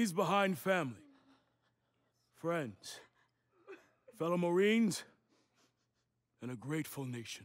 Leaves behind family, friends, fellow Marines, and a grateful nation.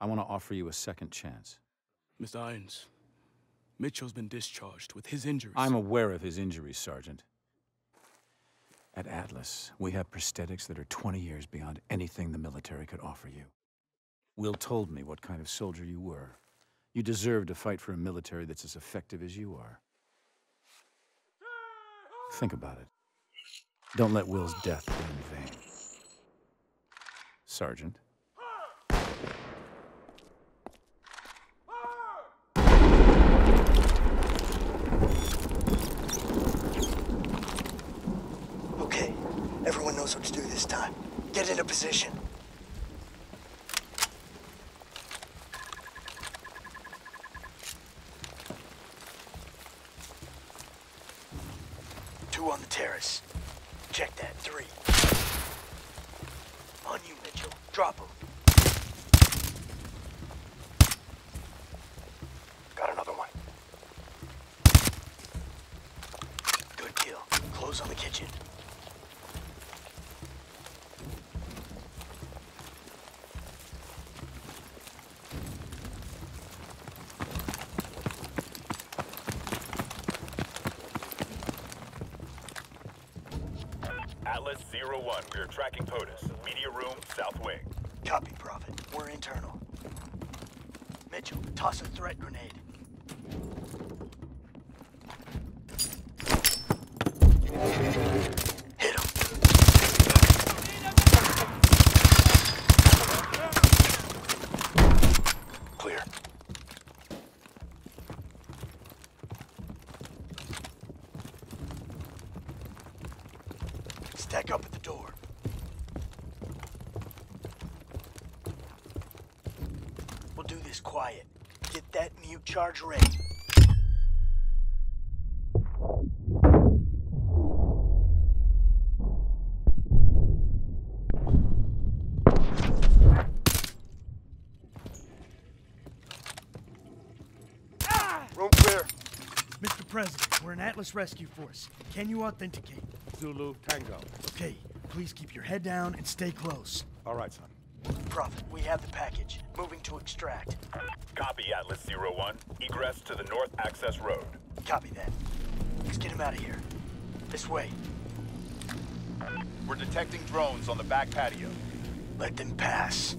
I want to offer you a second chance. Mr. Irons, Mitchell's been discharged with his injuries. I'm aware of his injuries, Sergeant. At Atlas, we have prosthetics that are 20 years beyond anything the military could offer you. Will told me what kind of soldier you were. You deserve to fight for a military that's as effective as you are. Think about it. Don't let Will's death be in vain. Sergeant. Okay, everyone knows what to do this time. Get into position. Two on the terrace. Check that, three. On you, Mitchell. Drop him. Got another one. Good kill. Close on the kitchen. Atlas Zero One, we are tracking POTUS. Media room, south wing. Copy, Prophet. We're internal. Mitchell, toss a threat grenade. quiet. Get that mute charge ready. Room clear. Mr. President, we're an Atlas Rescue Force. Can you authenticate? Zulu Tango. Okay, please keep your head down and stay close. All right, son. Prophet, we have the package. Moving to extract. Copy Atlas Zero One. Egress to the North Access Road. Copy that. Let's get him out of here. This way. We're detecting drones on the back patio. Let them pass.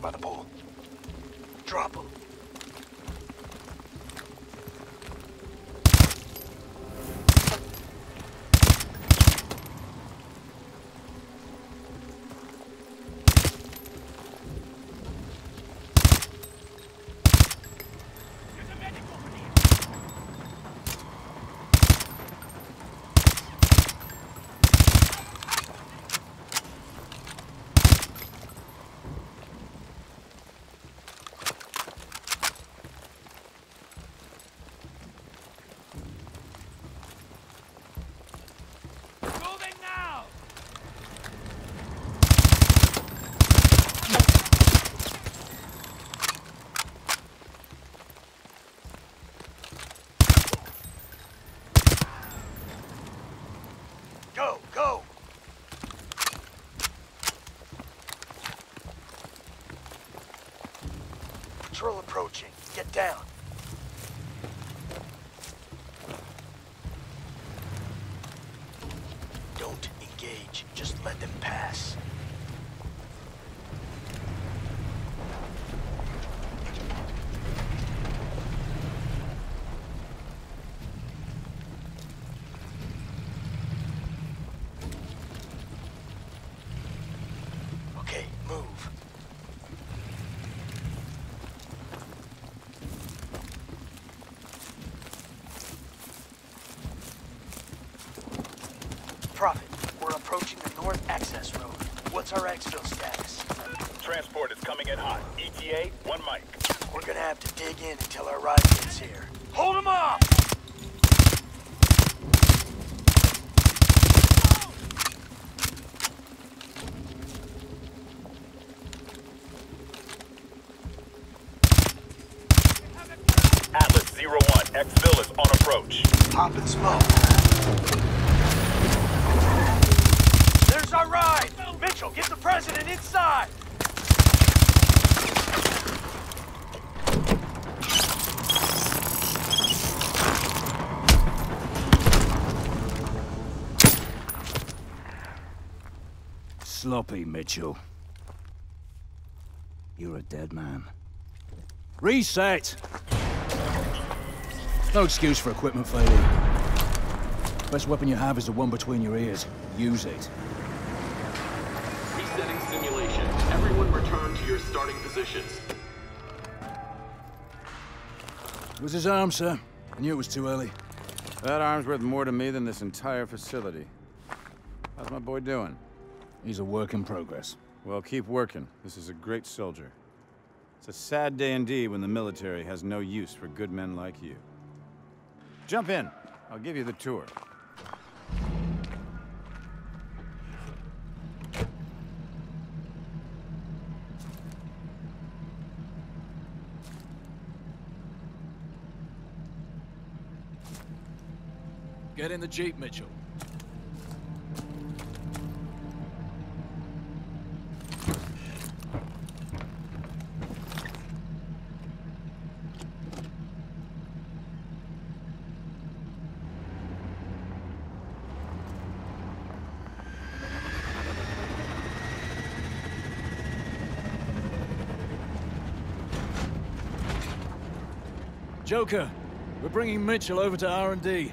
By the pool. Drop them. Go, go! Patrol approaching. Get down. Don't engage. Just let them pass. Okay, move. Prophet, we're approaching the north access road. What's our exfil status? Transport is coming in hot. ETA, one mic. We're gonna have to dig in until our ride gets here. Hold them up! Atlas Zero One. Exfil is on approach. Pop and smoke. There's our ride! Mitchell, get the inside! Sloppy, Mitchell. You're a dead man. Reset! No excuse for equipment failure. Best weapon you have is the one between your ears. Use it. Resetting simulation. Everyone return to your starting positions. It was his arm, sir. I knew it was too early. That arm's worth more to me than this entire facility. How's my boy doing? He's a work in progress. Well, keep working. This is a great soldier. It's a sad day indeed when the military has no use for good men like you. Jump in. I'll give you the tour. Get in the Jeep, Mitchell. Joker, we're bringing Mitchell over to R&D.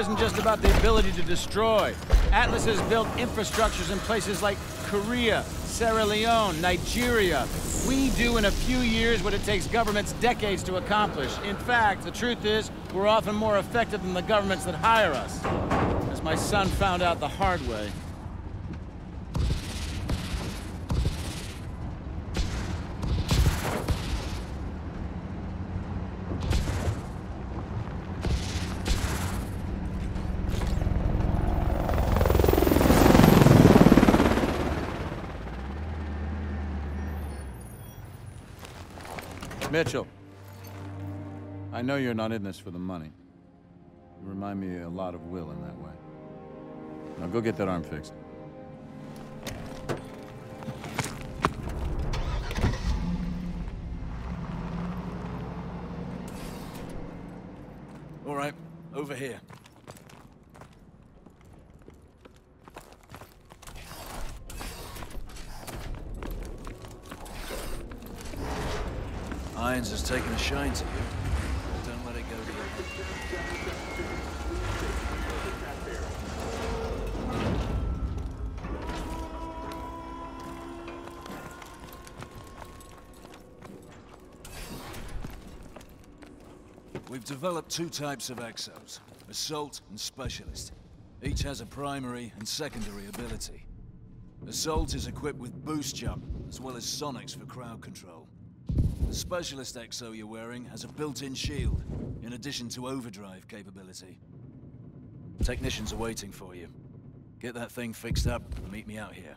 Isn't just about the ability to destroy. Atlas has built infrastructures in places like Korea, Sierra Leone, Nigeria. We do in a few years what it takes governments decades to accomplish. In fact, the truth is, we're often more effective than the governments that hire us. As my son found out the hard way. Mitchell. I know you're not in this for the money. You remind me a lot of Will in that way. Now go get that arm fixed. All right, over here. A shine to you. Don't let it go to your. We've developed two types of exos, Assault and Specialist. Each has a primary and secondary ability. Assault is equipped with boost jump, as well as sonics for crowd control. The Specialist exo you're wearing has a built-in shield, in addition to overdrive capability. Technicians are waiting for you. Get that thing fixed up and meet me out here.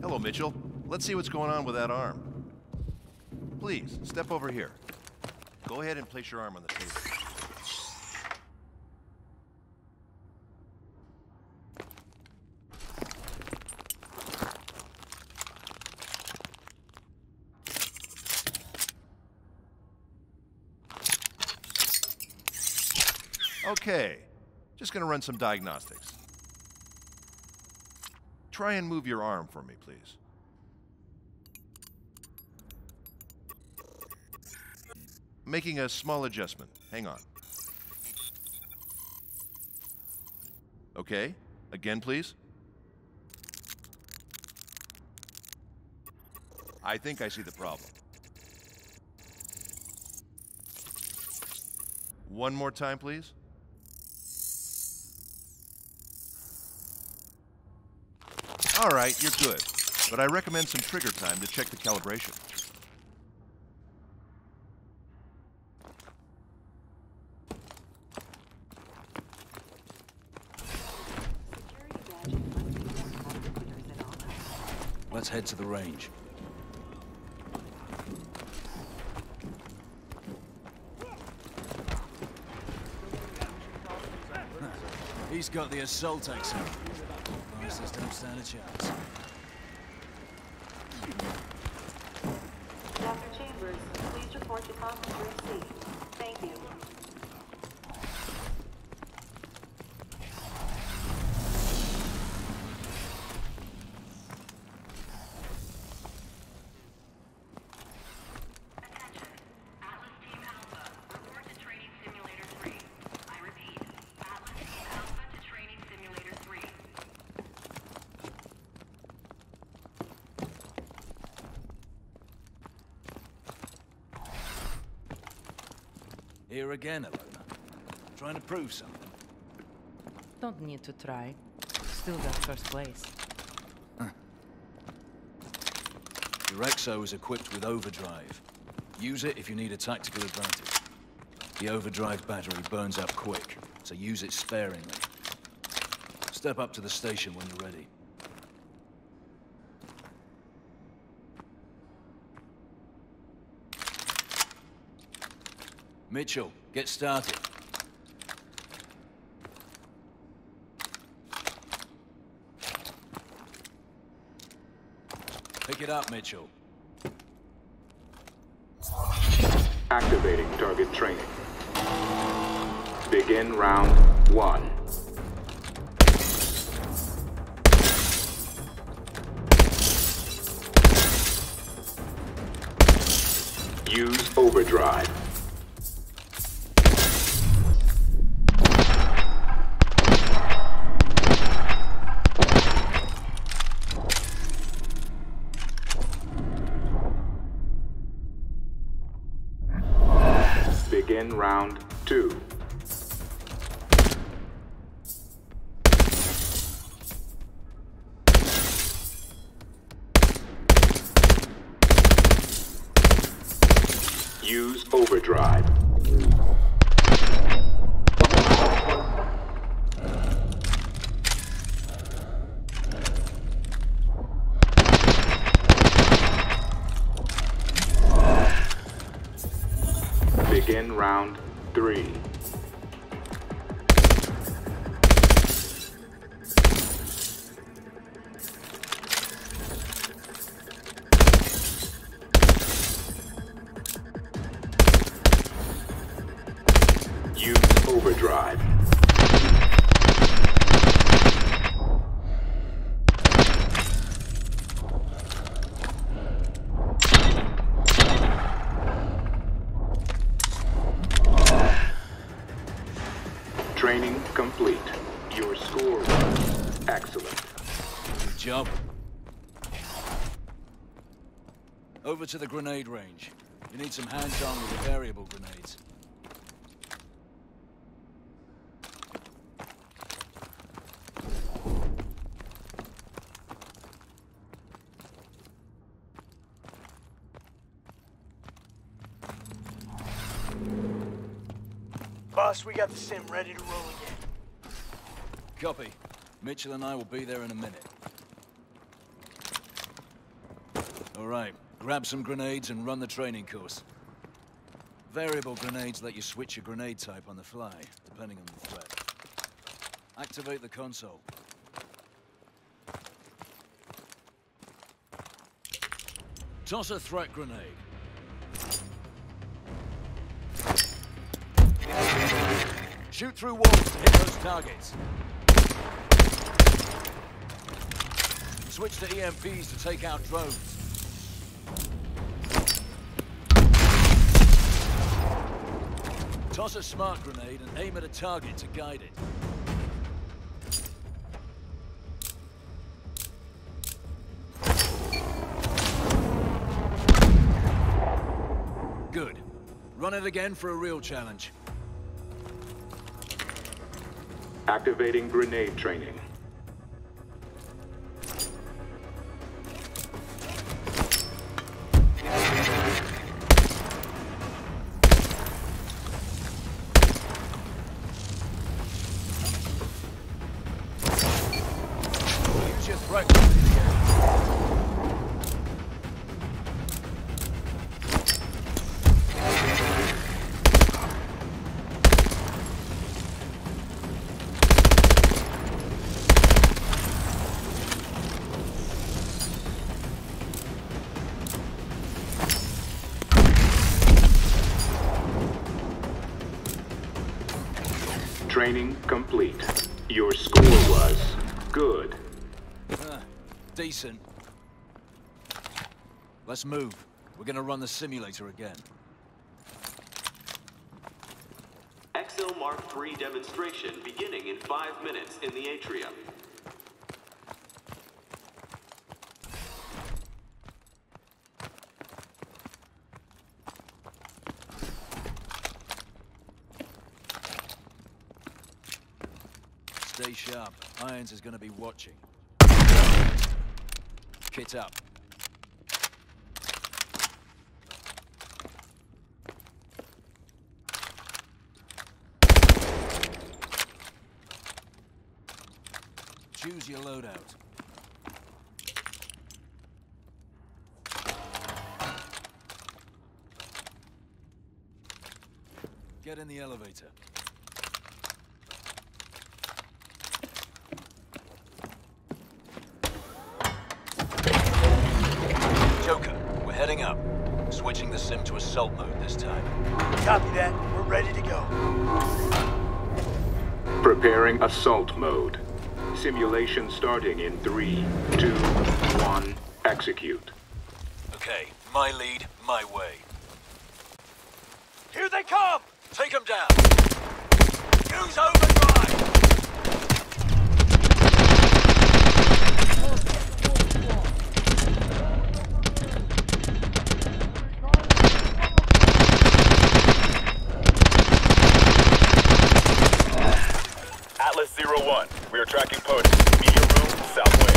Hello, Mitchell. Let's see what's going on with that arm. Please, step over here. Go ahead and place your arm on the table. Okay, just gonna run some diagnostics. Try and move your arm for me, please. Making a small adjustment. Hang on. Okay, again, please. I think I see the problem. One more time, please. All right, you're good. But I recommend some trigger time to check the calibration. Let's head to the range. He's got the assault exo. A chance. Dr. Chambers, please report to conference room C. Thank you. Here again, Ilona. Trying to prove something. Don't need to try. Still got first place. Your Exo is equipped with overdrive. Use it if you need a tactical advantage. The overdrive battery burns up quick, so use it sparingly. Step up to the station when you're ready. Mitchell, get started. Pick it up, Mitchell. Activating target training. Begin round one. Use overdrive. Round two. Use overdrive. Begin round three. To the grenade range. You need some hands-on with the variable grenades. Boss, we got the sim ready to roll again. Copy. Mitchell and I will be there in a minute. All right, grab some grenades and run the training course. Variable grenades let you switch your grenade type on the fly, depending on the threat. Activate the console. Toss a threat grenade. Shoot through walls to hit those targets. Switch to EMPs to take out drones. Toss a smart grenade and aim at a target to guide it. Good. Run it again for a real challenge. Activating grenade training. Complete. Your score was good. Ah, decent. Let's move. We're gonna run the simulator again. XL Mark III demonstration beginning in five minutes in the atrium. Stay sharp. Irons is gonna be watching. Kit up. Choose your loadout. Get in the elevator. Joker, we're heading up. Switching the sim to a assault mode this time. Copy that. We're ready to go. Preparing assault mode. Simulation starting in three, two, one, execute. Okay, my lead, my way. Here they come! Take them down! Use overdrive! Atlas Zero One, we are tracking POTUS. Media room, south wing.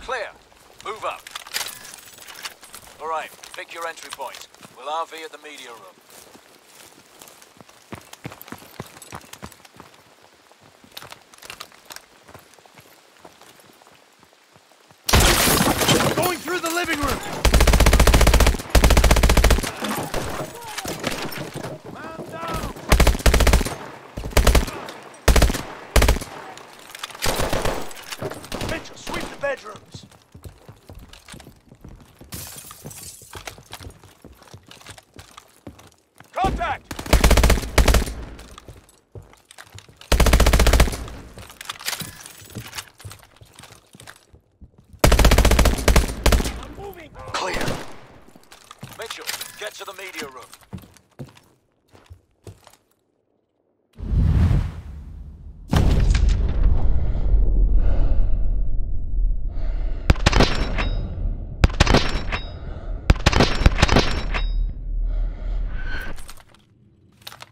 Clear. Move up. All right, pick your entry point. We'll RV at the media room. To the media room.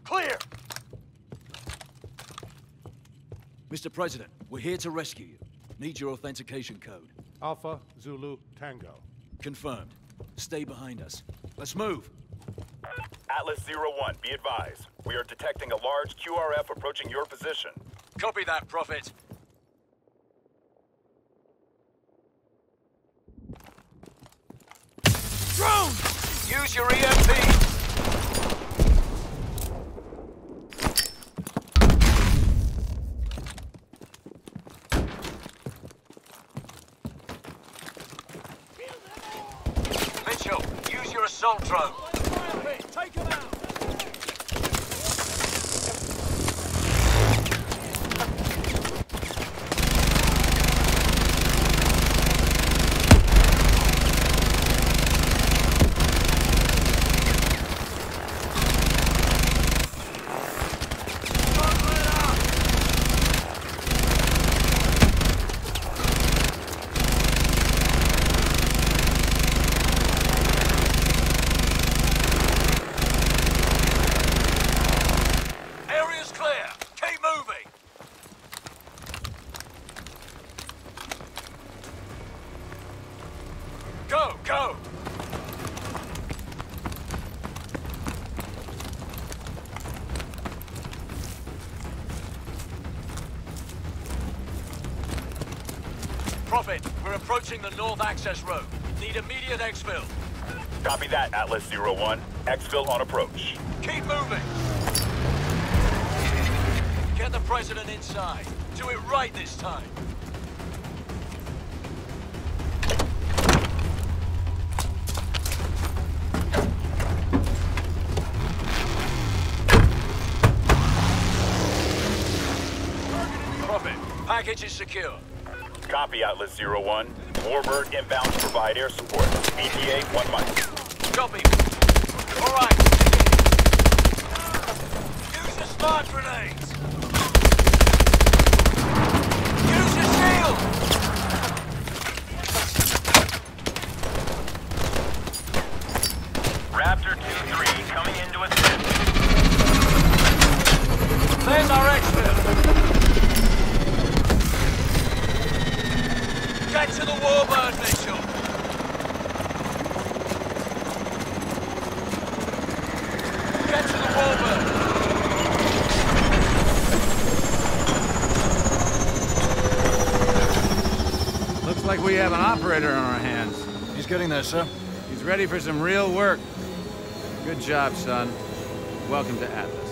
Clear! Mr. President, we're here to rescue you. Need your authentication code. Alpha Zulu Tango. Confirmed. Stay behind us. Let's move. Atlas Zero One, be advised. We are detecting a large QRF approaching your position. Copy that, Prophet. Drone! Use your EMP! Mitchell, use your assault drone. We're approaching the north access road. Need immediate exfil. Copy that, Atlas Zero One. Exfil on approach. Keep moving. Get the president inside. Do it right this time. Prophet, package is secure. Copy, Zero One. Warbird inbound to provide air support. ETA one month. Copy. All right. Use the smart grenades. Use the shield. Raptor 2-3 coming into assist. There's our exfil. Get to the Warbird, Mitchell. Get to the Warbird. Looks like we have an operator on our hands. He's getting there, sir. He's ready for some real work. Good job, son. Welcome to Atlas.